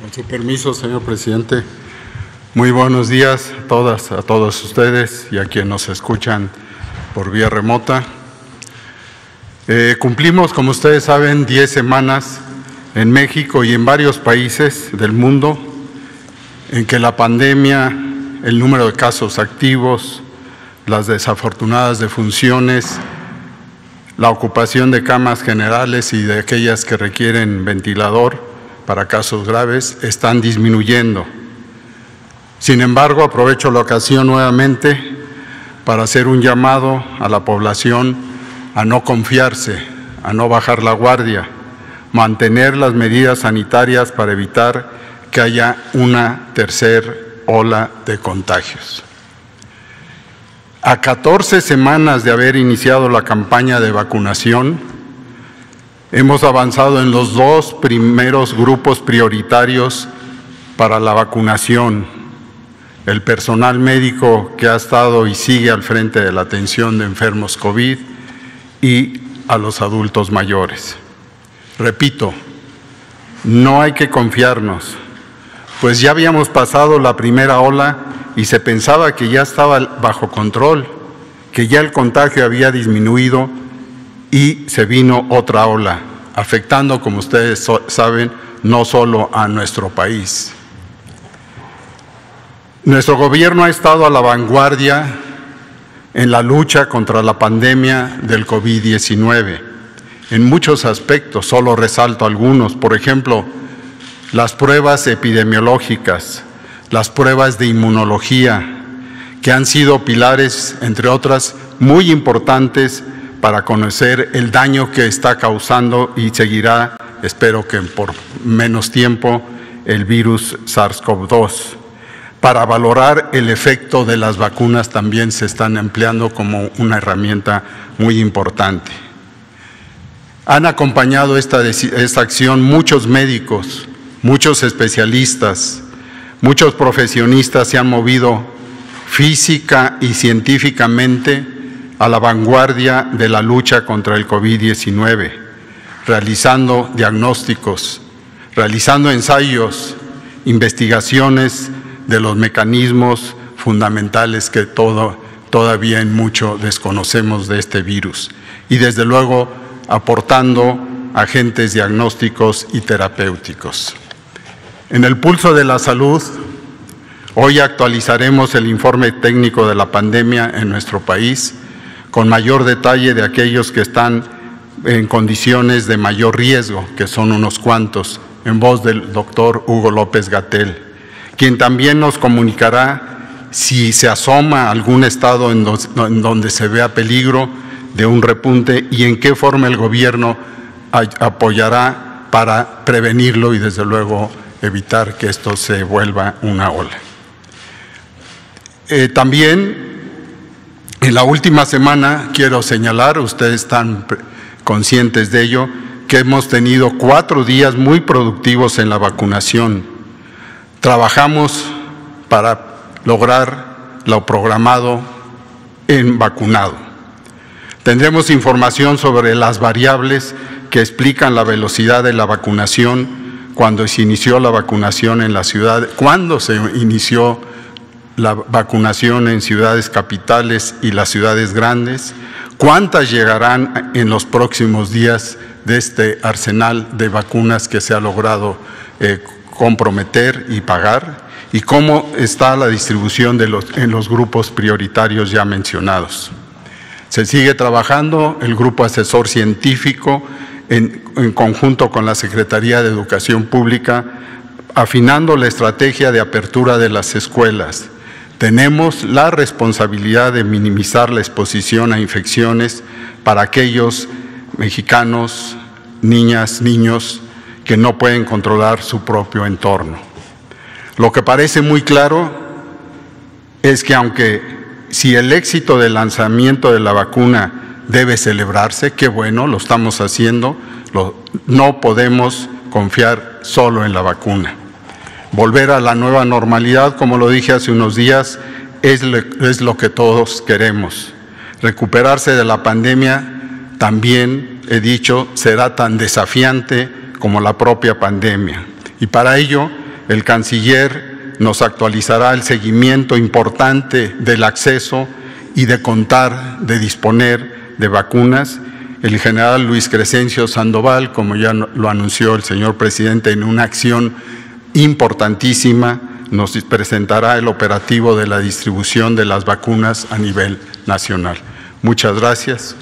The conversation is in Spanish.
Con su permiso, señor presidente. Muy buenos días a todas, a todos ustedes y a quienes nos escuchan por vía remota. Eh, cumplimos, como ustedes saben, 10 semanas en México y en varios países del mundo en que la pandemia, el número de casos activos, las desafortunadas defunciones, la ocupación de camas generales y de aquellas que requieren ventilador para casos graves están disminuyendo. Sin embargo, aprovecho la ocasión nuevamente para hacer un llamado a la población a no confiarse, a no bajar la guardia, mantener las medidas sanitarias para evitar que haya una tercera ola de contagios. A 14 semanas de haber iniciado la campaña de vacunación, hemos avanzado en los dos primeros grupos prioritarios para la vacunación. El personal médico que ha estado y sigue al frente de la atención de enfermos COVID y a los adultos mayores. Repito, no hay que confiarnos, pues ya habíamos pasado la primera ola y se pensaba que ya estaba bajo control, que ya el contagio había disminuido y se vino otra ola, afectando, como ustedes saben, no solo a nuestro país. Nuestro gobierno ha estado a la vanguardia en la lucha contra la pandemia del COVID-19. En muchos aspectos, solo resalto algunos, por ejemplo, las pruebas epidemiológicas, las pruebas de inmunología, que han sido pilares, entre otras, muy importantes para conocer el daño que está causando y seguirá, espero que por menos tiempo, el virus SARS-CoV-2. Para valorar el efecto de las vacunas también se están empleando como una herramienta muy importante. Han acompañado esta, esta acción muchos médicos, muchos especialistas, Muchos profesionistas se han movido física y científicamente a la vanguardia de la lucha contra el COVID-19, realizando diagnósticos, realizando ensayos, investigaciones de los mecanismos fundamentales que todo, todavía en mucho desconocemos de este virus y desde luego aportando agentes diagnósticos y terapéuticos. En el pulso de la salud, hoy actualizaremos el informe técnico de la pandemia en nuestro país con mayor detalle de aquellos que están en condiciones de mayor riesgo, que son unos cuantos, en voz del doctor Hugo López Gatel, quien también nos comunicará si se asoma algún estado en, donde se vea peligro de un repunte y en qué forma el gobierno apoyará para prevenirlo y desde luego evitar que esto se vuelva una ola. Eh, también en la última semana quiero señalar, ustedes están conscientes de ello, que hemos tenido cuatro días muy productivos en la vacunación. Trabajamos para lograr lo programado en vacunado. Tendremos información sobre las variables que explican la velocidad de la vacunación cuando se inició la vacunación en la ciudad, cuando se inició la vacunación en ciudades capitales y las ciudades grandes, cuántas llegarán en los próximos días de este arsenal de vacunas que se ha logrado eh, comprometer y pagar y cómo está la distribución en los grupos prioritarios ya mencionados. Se sigue trabajando el grupo asesor científico en, conjunto con la Secretaría de Educación Pública, afinando la estrategia de apertura de las escuelas. Tenemos la responsabilidad de minimizar la exposición a infecciones para aquellos mexicanos, niñas, niños que no pueden controlar su propio entorno. Lo que parece muy claro es que aunque si el éxito del lanzamiento de la vacuna debe celebrarse, qué bueno, lo estamos haciendo, no podemos confiar solo en la vacuna. Volver a la nueva normalidad, como lo dije hace unos días, es, lo que todos queremos. Recuperarse de la pandemia también, he dicho, será tan desafiante como la propia pandemia. Y para ello El canciller nos actualizará el seguimiento importante del acceso y de contar, de disponer de vacunas. El general Luis Crescencio Sandoval, como ya lo anunció el señor presidente, en una acción importantísima, nos presentará el operativo de la distribución de las vacunas a nivel nacional. Muchas gracias.